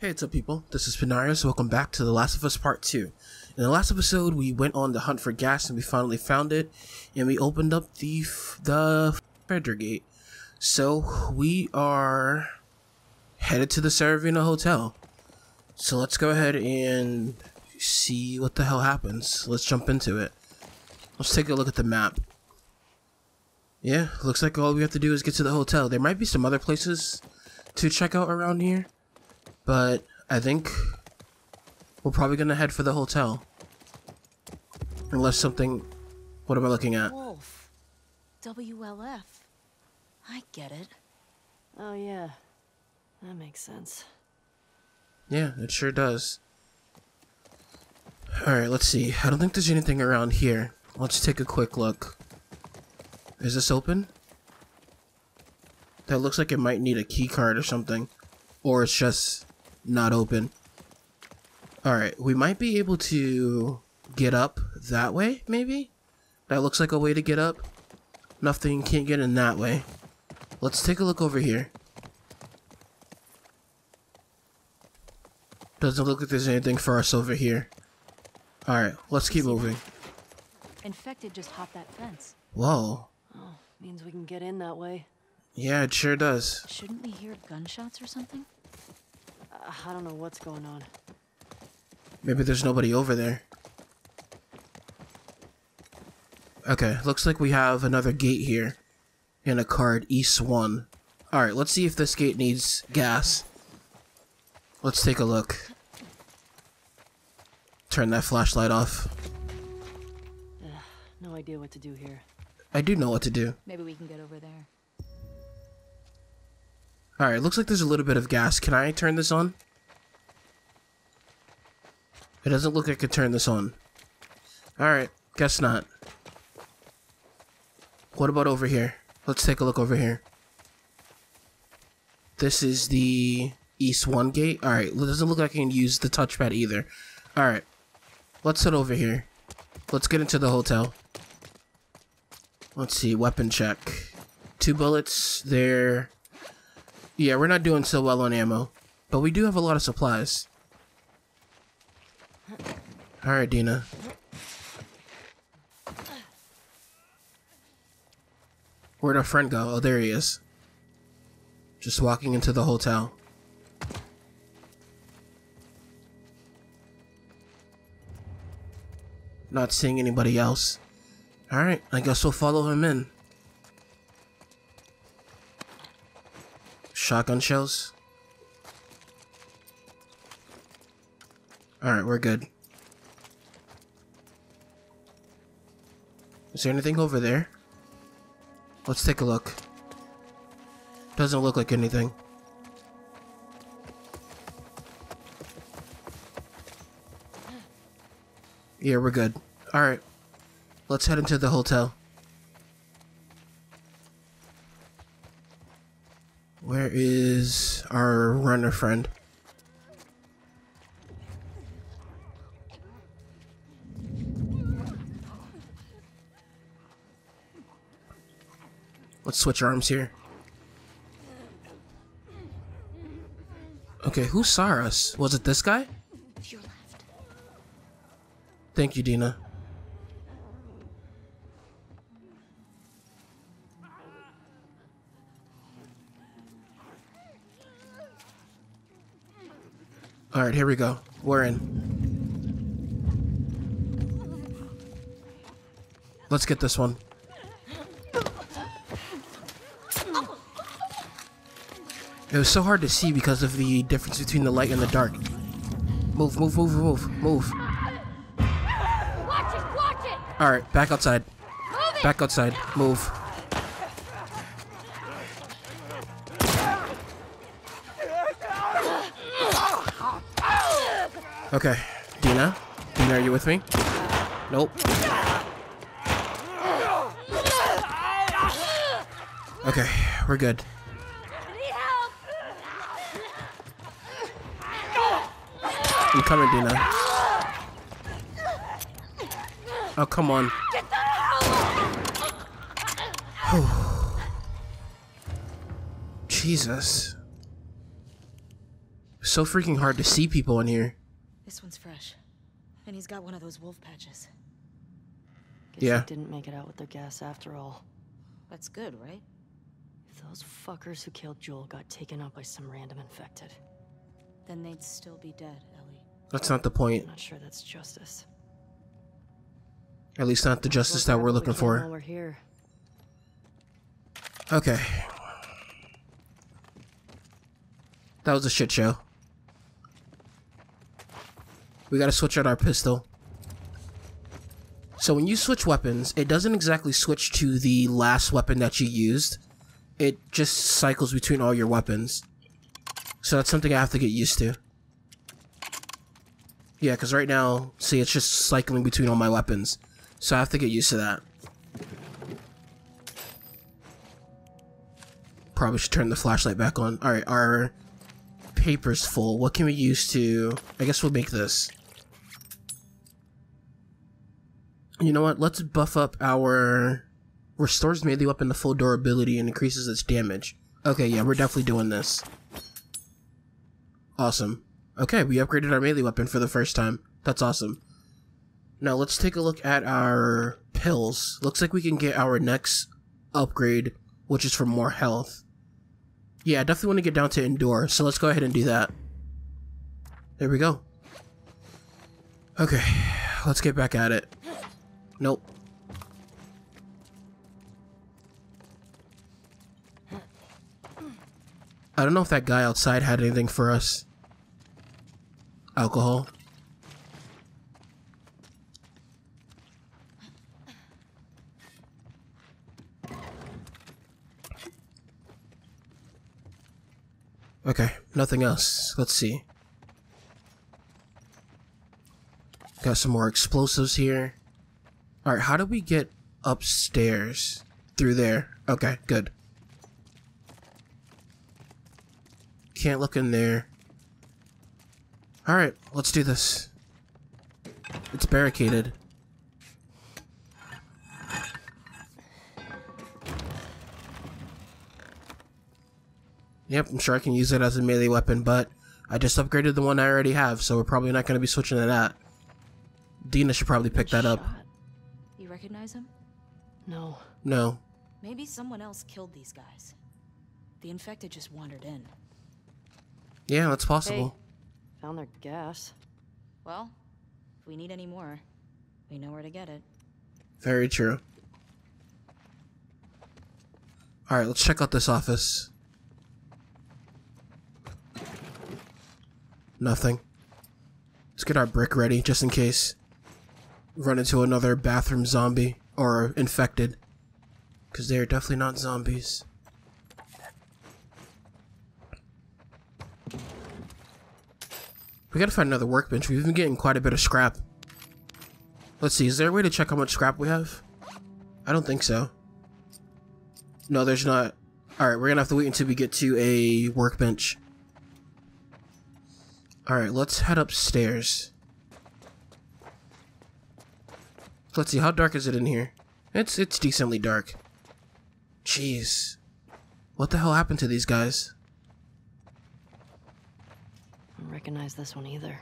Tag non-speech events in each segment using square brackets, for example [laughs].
Hey, what's up, people? This is Panaorios. Welcome back to The Last of Us Part 2. In the last episode, we went on the hunt for gas and we finally found it, and we opened up the the Frederick Gate. So we are headed to the Saravina Hotel. So let's go ahead and see what the hell happens. Let's jump into it. Let's take a look at the map. Yeah, looks like all we have to do is get to the hotel. There might be some other places to check out around here. But I think we're probably gonna head for the hotel. Unless something. What am I looking at? Wolf. WLF. I get it. Oh, yeah. That makes sense. Yeah, it sure does. Alright, let's see. I don't think there's anything around here. Let's take a quick look. Is this open? That looks like it might need a key card or something. Or it's just not open. Alright, we might be able to get up that way, maybe? That looks like a way to get up. Nothing can't get in that way. Let's take a look over here. Doesn't look like there's anything for us over here. Alright, let's keep moving. Infected just hopped that fence. Whoa. Oh, means we can get in that way. Yeah, it sure does. Shouldn't we hear gunshots or something? Uh, I don't know what's going on. Maybe there's nobody over there. Okay, looks like we have another gate here. And a card, East 1. Alright, let's see if this gate needs gas. Let's take a look. Turn that flashlight off. No idea what to do here. I do know what to do. Maybe we can get over there. Alright, looks like there's a little bit of gas. Can I turn this on? It doesn't look like I could turn this on. Alright, guess not. What about over here? Let's take a look over here. This is the East 1 gate. Alright, it doesn't look like I can use the touchpad either. Alright, let's head over here. Let's get into the hotel. Let's see, weapon check. Two bullets, there. Yeah, we're not doing so well on ammo, but we do have a lot of supplies. Alright, Dina. Where'd our friend go? Oh, there he is. Just walking into the hotel. Not seeing anybody else. Alright, I guess we'll follow him in. Shotgun shells. Alright, we're good. Is there anything over there? Let's take a look. Doesn't look like anything. Yeah, we're good. Alright. Let's head into the hotel. Where is our runner friend? Let's switch arms here. Okay, who saw us? Was it this guy? To your left. Thank you, Dina. Alright, here we go. We're in. Let's get this one. It was so hard to see because of the difference between the light and the dark. Move, move, move, move, move. Watch it! Watch it! Alright, back outside. Back outside. Move. Okay. Dina? Dina, are you with me? Nope. Okay, we're good. I'm coming, Dina. Oh, come on. [sighs] Jesus. So freaking hard to see people in here. This one's fresh. And he's got one of those wolf patches. Guess Yeah. They didn't make it out with their gas after all. That's good, right? If those fuckers who killed Joel got taken out by some random infected, Then they'd still be dead, Ellie. That's not the point. I'm not sure that's justice. At least not the justice that we're looking for. While we're here. Okay. That was a shit show. We gotta switch out our pistol. So when you switch weapons, it doesn't exactly switch to the last weapon that you used. It just cycles between all your weapons. So that's something I have to get used to. Yeah, because right now, see, it's just cycling between all my weapons. So I have to get used to that. Probably should turn the flashlight back on. Alright, our paper's full. What can we use to... I guess we'll make this. You know what? Let's buff up our... Restores melee weapon to full durability and increases its damage. Okay, yeah, we're definitely doing this. Awesome. Okay, we upgraded our melee weapon for the first time. That's awesome. Now let's take a look at our pills. Looks like we can get our next upgrade, which is for more health. Yeah, I definitely want to get down to endure, so let's go ahead and do that. There we go. Okay, let's get back at it. Nope. I don't know if that guy outside had anything for us. Alcohol. Okay, nothing else. Let's see. Got some more explosives here. Alright, how do we get upstairs? Through there. Okay, good. Can't look in there. Alright, let's do this. It's barricaded. Yep, I'm sure I can use it as a melee weapon, but I just upgraded the one I already have, so we're probably not going to be switching to that. Dina should probably pick that up. Shot? You recognize him? No. No. Maybe someone else killed these guys. The infected just wandered in. Yeah, that's possible. Found their gas. Well, if we need any more, we know where to get it. Very true. Alright, let's check out this office. Nothing. Let's get our brick ready, just in case. Run into another bathroom zombie, or infected. Because they are definitely not zombies. We gotta find another workbench. We've been getting quite a bit of scrap. Let's see, is there a way to check how much scrap we have? I don't think so. No, there's not. Alright, we're gonna have to wait until we get to a workbench. Alright, let's head upstairs. Let's see, how dark is it in here? It's it's decently dark. Jeez. What the hell happened to these guys? I don't recognize this one either.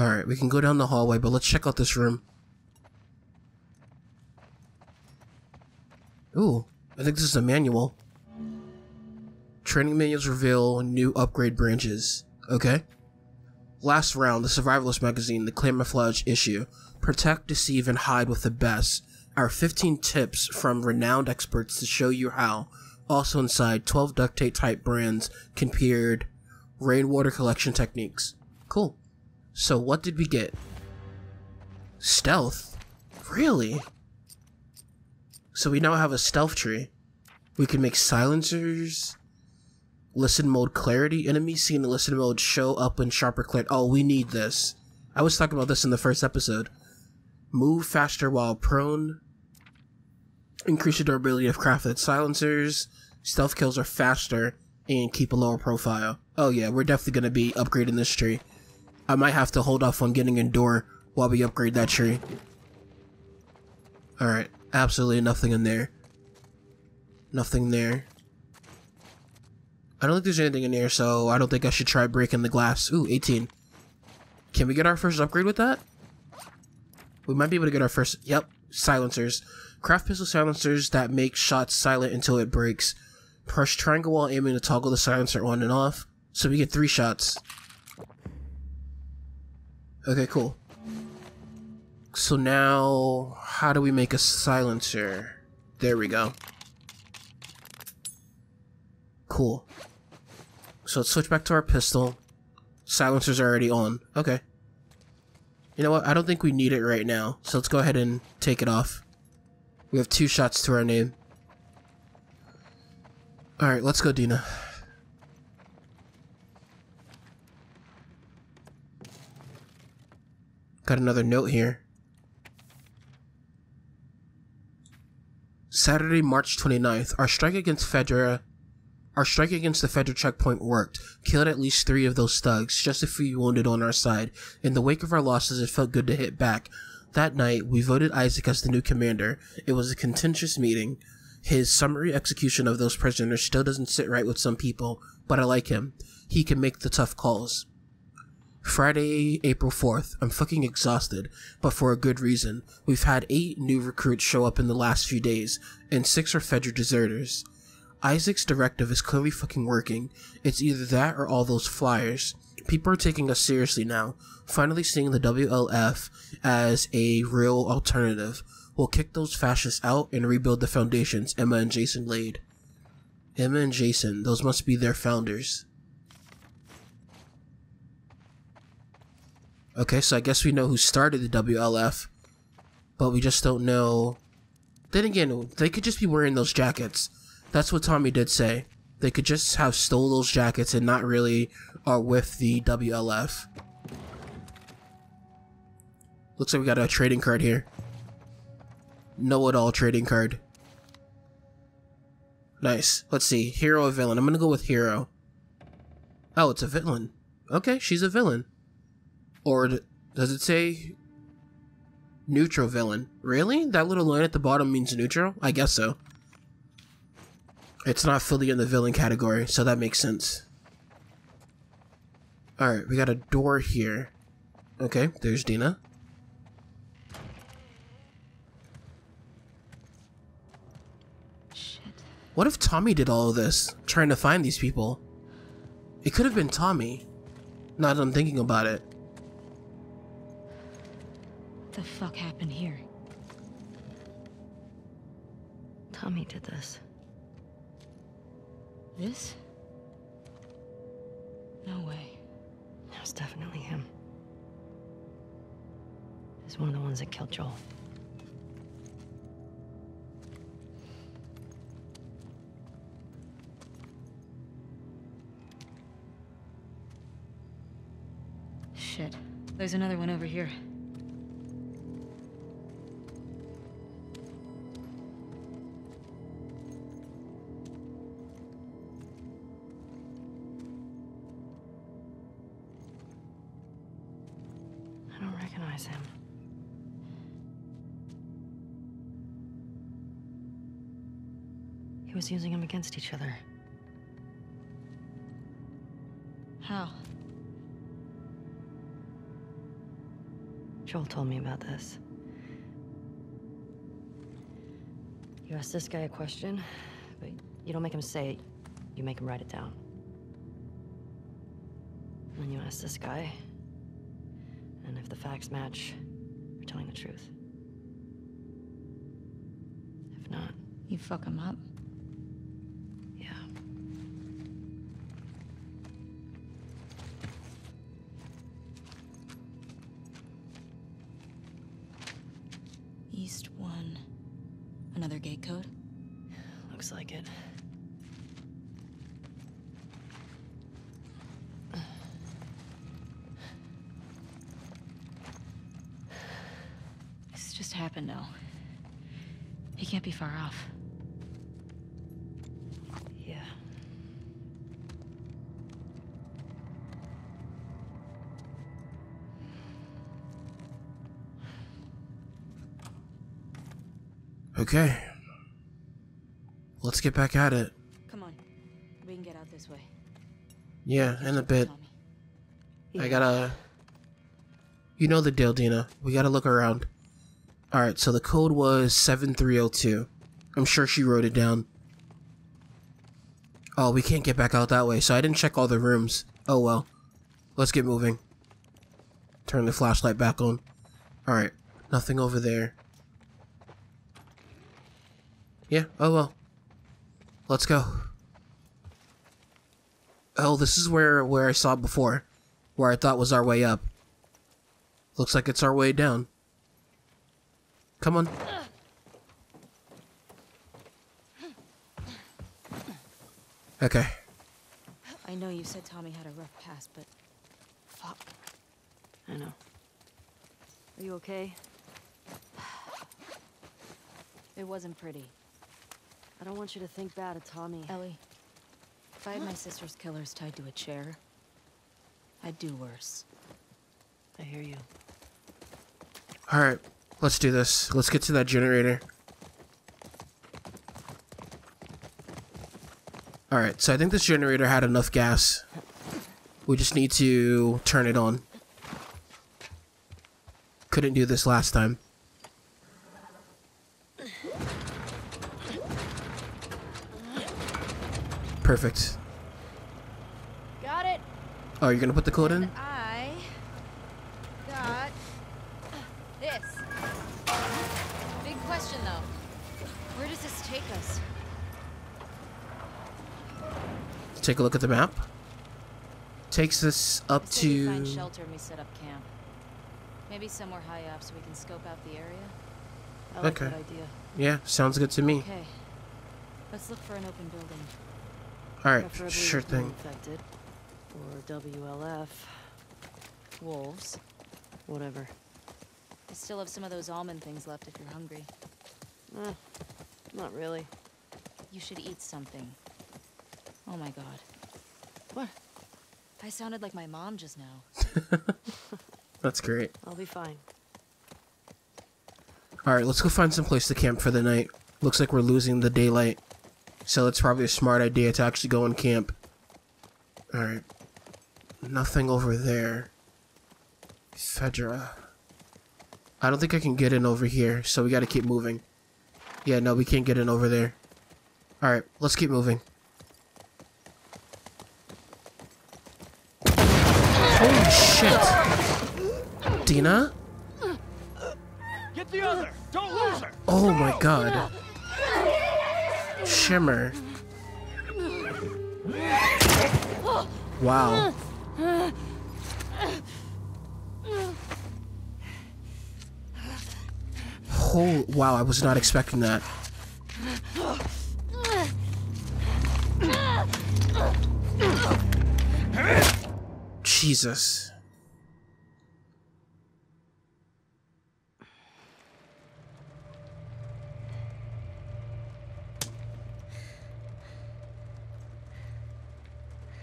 Alright, we can go down the hallway, but let's check out this room. Ooh, I think this is a manual. Training manuals reveal new upgrade branches. Okay. Last round, the Survivalist magazine, the camouflage issue. Protect, deceive, and hide with the best. Our 15 tips from renowned experts to show you how. Also inside, 12 duct tape type brands compared rainwater collection techniques. Cool. So what did we get? Stealth? Really? So we now have a stealth tree. We can make silencers. Listen mode clarity. Enemies seen in listen mode show up in sharper clarity. Oh, we need this. I was talking about this in the first episode. Move faster while prone. Increase the durability of crafted silencers. Stealth kills are faster and keep a lower profile. Oh yeah, we're definitely gonna be upgrading this tree. I might have to hold off on getting Endure while we upgrade that tree. Alright, absolutely nothing in there. Nothing there. I don't think there's anything in here, so I don't think I should try breaking the glass. Ooh, 18. Can we get our first upgrade with that? We might be able to get our first... Yep, silencers. Craft pistol silencers that make shots silent until it breaks. Press triangle while aiming to toggle the silencer on and off. So we get three shots. Okay, cool. So now, how do we make a silencer? There we go. Cool. So let's switch back to our pistol. Silencer's already on. Okay. You know what? I don't think we need it right now. So let's go ahead and take it off. We have two shots to our name. Alright, let's go, Dina. Got another note here. Saturday, March 29th. Our strike against Fedra our strike against the Fedra checkpoint worked, killed at least three of those thugs, just a few wounded on our side. In the wake of our losses, it felt good to hit back. That night, we voted Isaac as the new commander. It was a contentious meeting. His summary execution of those prisoners still doesn't sit right with some people, but I like him. He can make the tough calls. Friday, April 4th. I'm fucking exhausted, but for a good reason. We've had eight new recruits show up in the last few days, and six are Fedra deserters. Isaac's directive is clearly fucking working. It's either that or all those flyers. People are taking us seriously now, finally seeing the WLF as a real alternative. We'll kick those fascists out and rebuild the foundations Emma and Jason laid. Emma and Jason, those must be their founders. Okay, so I guess we know who started the WLF, but we just don't know. Then again, they could just be wearing those jackets. That's what Tommy did say. They could just have stole those jackets and not really are with the WLF. Looks like we got a trading card here. Know-it-all trading card. Nice. Let's see. Hero or villain? I'm gonna go with hero. Oh, it's a villain. Okay, she's a villain. Or does it say neutral villain? Really? That little line at the bottom means neutral? I guess so. It's not fully in the villain category, so that makes sense. Alright, we got a door here. Okay, there's Dina. Shit. What if Tommy did all of this, trying to find these people? It could have been Tommy. Now that I'm thinking about it. What the fuck happened here? Tommy did this. This? No way. That was definitely him. He's one of the ones that killed Joel. Shit. There's another one over here. Was using them against each other. How? Joel told me about this. You ask this guy a question, but you don't make him say it, you make him write it down. And then you ask this guy, and if the facts match, you're telling the truth. If not, You fuck him up? Okay. Let's get back at it. Come on. We can get out this way. Yeah, in a bit. Tommy. I gotta. You know the deal, Dina. We gotta look around. Alright, so the code was 7302. I'm sure she wrote it down. Oh, we can't get back out that way, so I didn't check all the rooms. Oh well. Let's get moving. Turn the flashlight back on. Alright, nothing over there. Yeah, oh well. Let's go. Oh, this is where where I saw before, where I thought was our way up. Looks like it's our way down. Come on. Okay. I know you said Tommy had a rough past, but fuck. I know. Are you okay? [sighs] It wasn't pretty. I don't want you to think bad of Tommy. Ellie, if I had my sister's killers tied to a chair, I'd do worse. I hear you. Alright, let's do this. Let's get to that generator. Alright, so I think this generator had enough gas. We just need to turn it on. Couldn't do this last time. Perfect. Got it. Oh, you're gonna put the code in? I got this. Big question, though. Where does this take us? Take a look at the map. Takes us up I to. find shelter and we set up camp. Maybe somewhere high up so we can scope out the area. I like Okay. that idea. Yeah, sounds good to me. Okay. Let's look for an open building. Alright, Preferably sure thing. Infected. Or WLF. Wolves. Whatever. I still have some of those almond things left if you're hungry. Eh, not really. You should eat something. Oh my god. What? I sounded like my mom just now. [laughs] That's great. I'll be fine. Alright, let's go find some place to camp for the night. Looks like we're losing the daylight. So it's probably a smart idea to actually go in camp. Alright. Nothing over there. Fedra. I don't think I can get in over here, so we gotta keep moving. Yeah, no, we can't get in over there. Alright, let's keep moving. Was not expecting that. Jesus.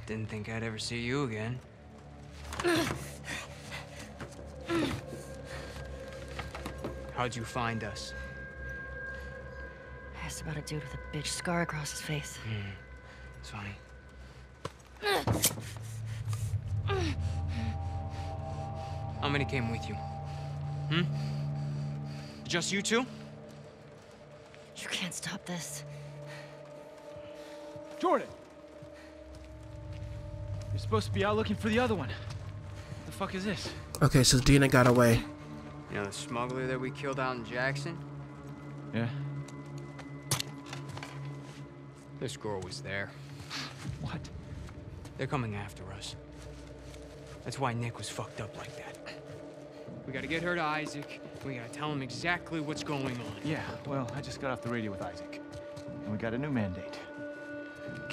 Didn't think I'd ever see you again. How'd you find us? I about a dude with a bitch scar across his face. It's funny. How many came with you? Hmm? Just you two? You can't stop this. Jordan! You're supposed to be out looking for the other one. What the fuck is this? Okay, so Dina got away. You know the smuggler that we killed out in Jackson? Yeah? This girl was there. What? They're coming after us. That's why Nick was fucked up like that. We gotta get her to Isaac. We gotta tell him exactly what's going on. Yeah, well, I just got off the radio with Isaac. And we got a new mandate.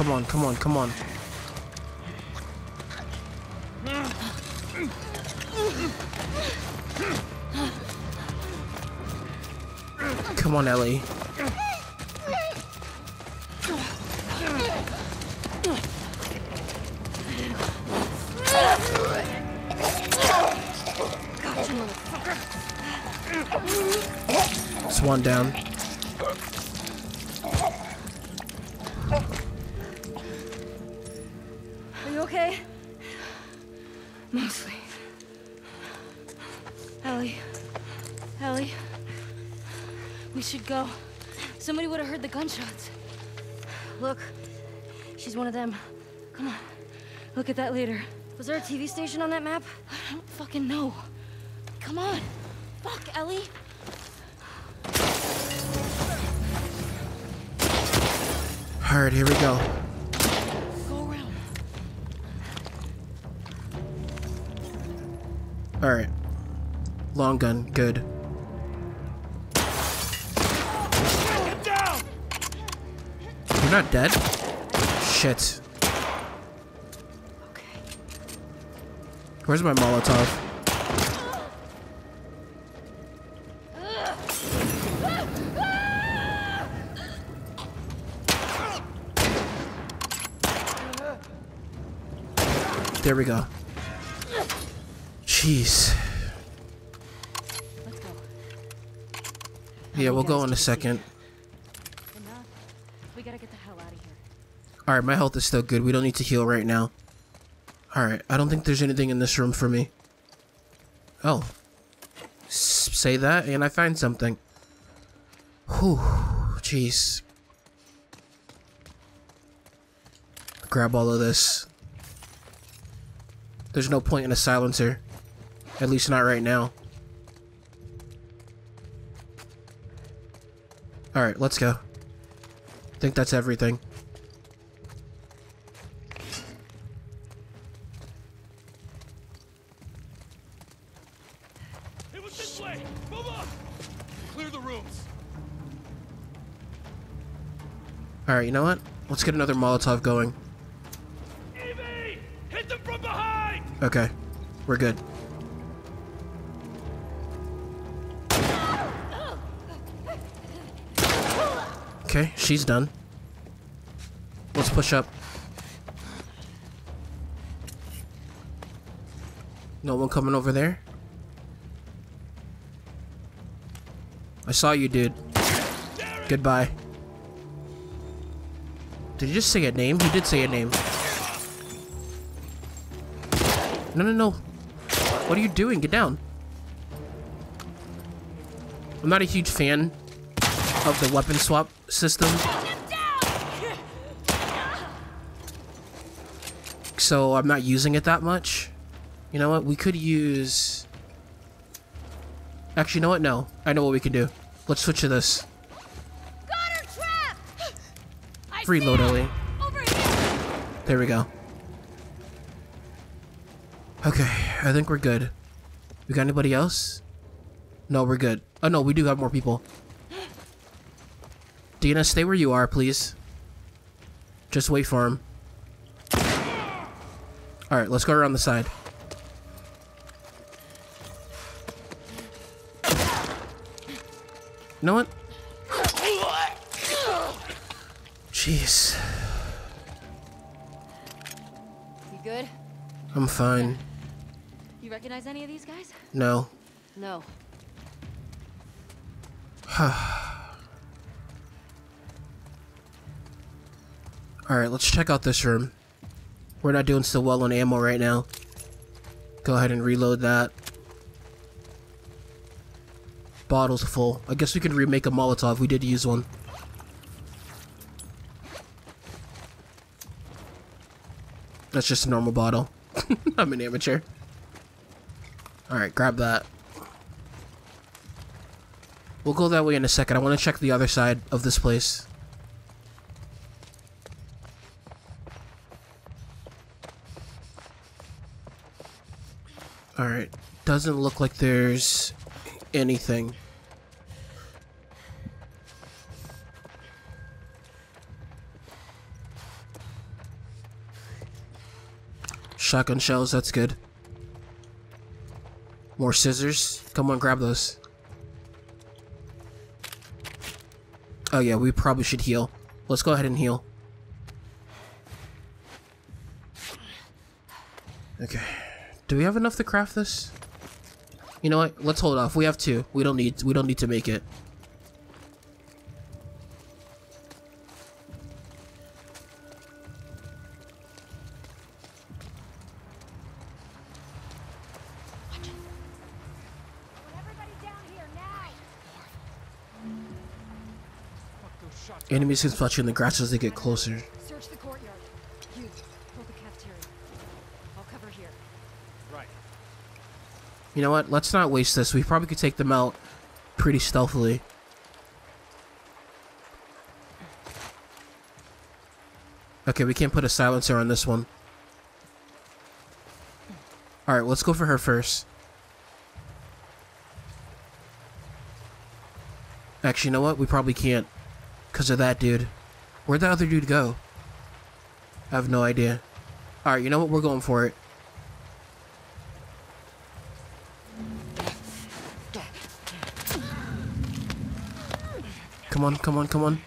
Come on, come on, come on. Come on, Ellie. One down. She's one of them. Come on. Look at that later. Was there a TV station on that map? I don't fucking know. Come on. Fuck, Ellie. Alright, here we go. Go around. Alright. Long gun, good. You're not dead? Shit. Okay. Where's my Molotov? There we go. Jeez. Let's go. Yeah, we'll go in a second. Enough. We gotta get the hell out of here. Alright, my health is still good. We don't need to heal right now. Alright, I don't think there's anything in this room for me. Oh. S say that and I find something. Whew. Jeez. Grab all of this. There's no point in a silencer. At least not right now. Alright, let's go. I think that's everything. This way! Move up! Clear the rooms! Alright, you know what? Let's get another Molotov going. Evie! Hit them from behind! Okay. We're good. Okay, she's done. Let's push up. No one coming over there? I saw you, dude. Goodbye. Did he just say a name? He did say a name. No, no, no. What are you doing? Get down. I'm not a huge fan of the weapon swap system. So I'm not using it that much. You know what? We could use... Actually, you know what? No. I know what we can do. Let's switch to this. Got her trapped! I Reload. Ellie. There we go. Okay, I think we're good. We got anybody else? No, we're good. Oh no, we do have more people. Dina, stay where you are, please. Just wait for him. Alright, let's go around the side. You know what? Jeez. You good? I'm fine. You recognize any of these guys? No. No. [sighs] Alright, let's check out this room. We're not doing so well on ammo right now. Go ahead and reload that. Bottle's full. I guess we could remake a Molotov. We did use one. That's just a normal bottle. [laughs] I'm an amateur. Alright, grab that. We'll go that way in a second. I want to check the other side of this place. Alright. Doesn't look like there's anything. Shotgun shells, that's good. More scissors. Come on, grab those. Oh yeah, we probably should heal. Let's go ahead and heal. Okay. Do we have enough to craft this? You know what? Let's hold off. We have two. We don't need we don't need to make it. Enemies can spot you in the grass as they get closer. Search the courtyard. You, hold the cafeteria. I'll cover here. Right. You know what? Let's not waste this. We probably could take them out pretty stealthily. Okay, we can't put a silencer on this one. Alright, let's go for her first. Actually, you know what? We probably can't. Because of that dude. Where'd the other dude go? I have no idea. Alright, you know what? We're going for it. Come on, come on, come on.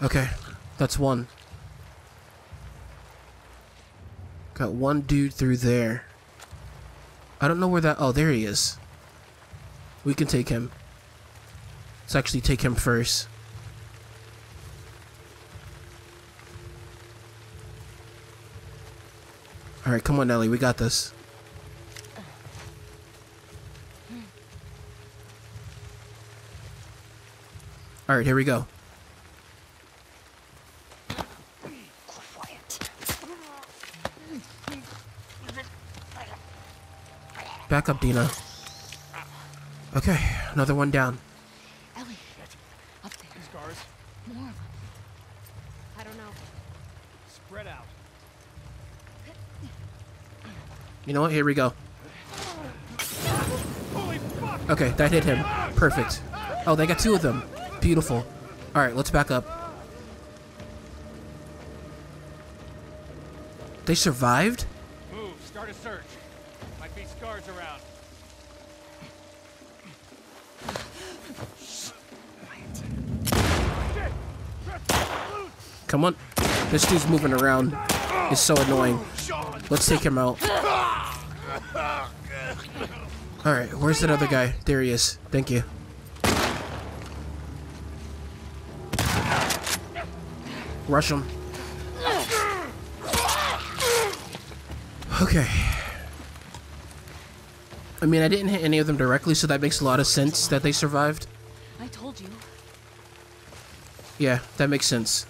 Okay, that's one. Got one dude through there. I don't know where that... Oh, there he is. We can take him. Let's actually take him first. Alright, come on, Ellie. We got this. Alright, here we go. Back up, Dina. Okay, another one down. Ellie, up there. More of them. I don't know. Spread out. You know what? Here we go. Okay, that hit him. Perfect. Oh, they got two of them. Beautiful. Alright, let's back up. They survived? Move. Start a search. Might be scars around. Come on. This dude's moving around. It's so annoying. Let's take him out. Alright, where's that other guy? There he is. Thank you. Rush him. Okay. I mean, I didn't hit any of them directly, so that makes a lot of sense that they survived. I told you. Yeah, that makes sense.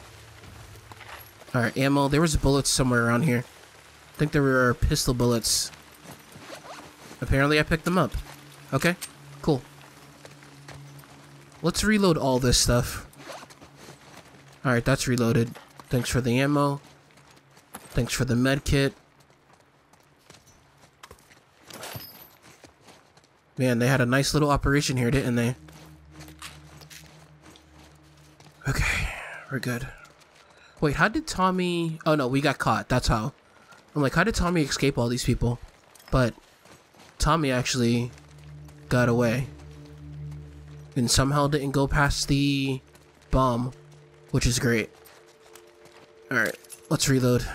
Alright, ammo. There was bullets somewhere around here. I think there were pistol bullets. Apparently I picked them up. Okay, cool. Let's reload all this stuff. Alright, that's reloaded. Thanks for the ammo. Thanks for the med kit. Man, they had a nice little operation here, didn't they? Okay, we're good. Wait, how did Tommy... Oh no, we got caught. That's how. I'm like, how did Tommy escape all these people? But Tommy actually got away. And somehow didn't go past the bomb, which is great. Alright, let's reload.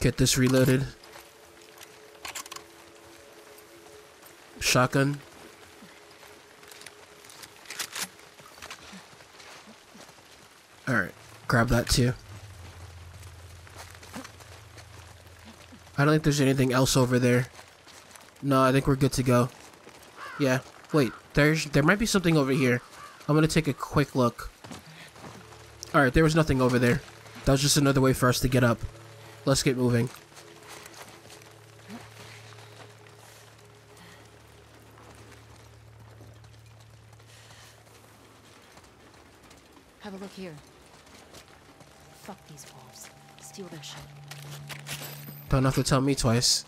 Get this reloaded. Shotgun. Alright, grab that too. I don't think there's anything else over there. No, I think we're good to go. Yeah. Wait, there's there might be something over here. I'm gonna take a quick look. Alright, there was nothing over there. That was just another way for us to get up. Let's get moving. Have a look here. Fuck these wolves. Steal their shit. Don't have to tell me twice.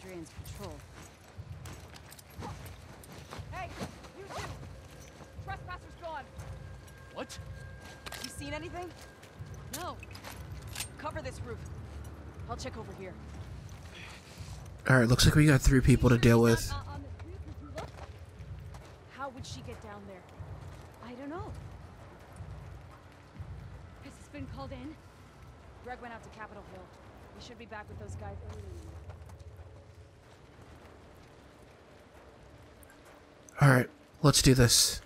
Adrian's patrol? Hey, you two! Trespassers gone. What? You seen anything? No. Cover this roof. I'll check over here. Alright, looks like we got three people to deal with. Uh, on the street, could you look? How would she get down there? I don't know. Has this been called in? Greg went out to Capitol Hill. We should be back with those guys early. Alright, let's do this.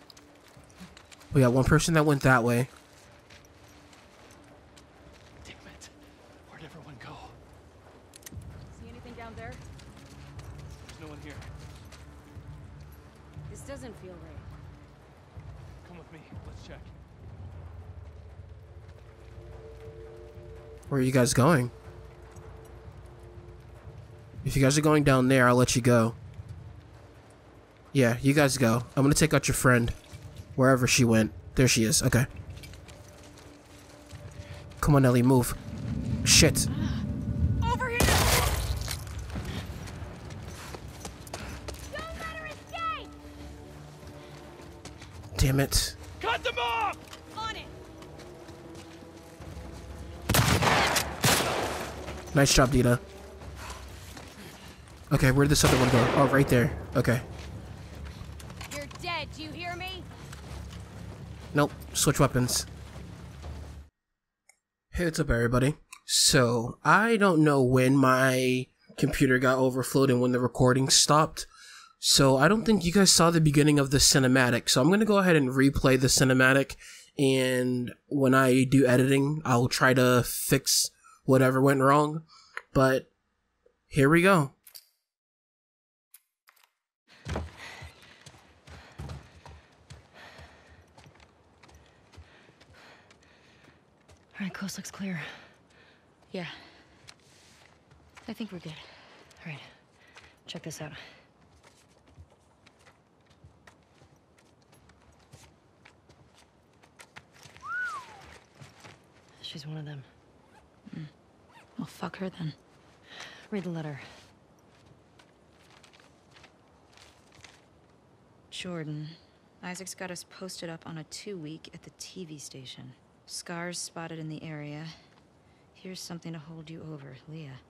We got one person that went that way. Damn it. Where'd everyone go? See anything down there? There's no one here. This doesn't feel right. Come with me. Let's check. Where are you guys going? If you guys are going down there, I'll let you go. Yeah, you guys go. I'm gonna take out your friend. Wherever she went. There she is. Okay. Come on, Ellie, move. Shit. Over here! Don't let her escape! Damn it. Cut them off! On it! Nice job, Dina. Okay, where'd this other one go? Oh, right there. Okay. You're dead, do you hear me? Nope. Switch weapons. Hey, what's up, everybody? So, I don't know when my computer got overflowed and when the recording stopped. So, I don't think you guys saw the beginning of the cinematic. So, I'm going to go ahead and replay the cinematic. And when I do editing, I'll try to fix whatever went wrong. But here we go. All right, coast looks clear. Yeah. I think we're good. All right, check this out. She's one of them. Hmm. Well, fuck her then. Read the letter. Jordan. Isaac's got us posted up on a two week at the TV station. Scars spotted in the area. Here's something to hold you over, Leah.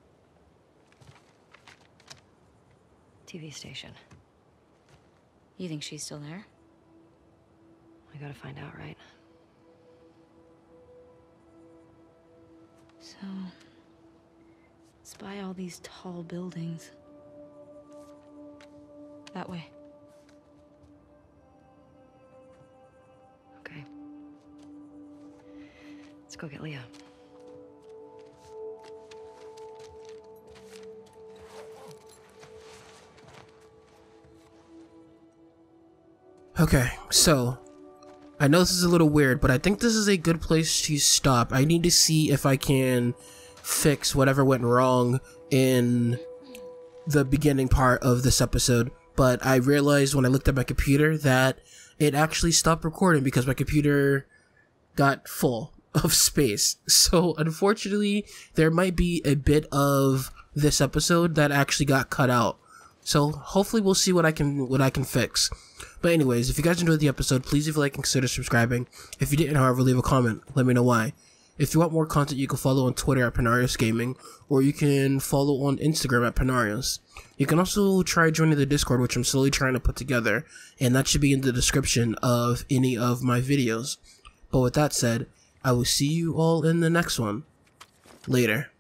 TV station. You think she's still there? We gotta find out, right? So. Spy all these tall buildings. That way. Let's go get Leah. Okay, so I know this is a little weird, but I think this is a good place to stop. I need to see if I can fix whatever went wrong in the beginning part of this episode. But I realized when I looked at my computer that it actually stopped recording because my computer got full of space. So unfortunately, there might be a bit of this episode that actually got cut out. So hopefully we'll see what I can what I can fix. But anyways, if you guys enjoyed the episode, please leave a like and consider subscribing. If you didn't, however, leave a comment. Let me know why. If you want more content, you can follow on Twitter at Panaorios Gaming, or you can follow on Instagram at Panaorios. You can also try joining the Discord, which I'm slowly trying to put together, and that should be in the description of any of my videos. But with that said, I will see you all in the next one. Later.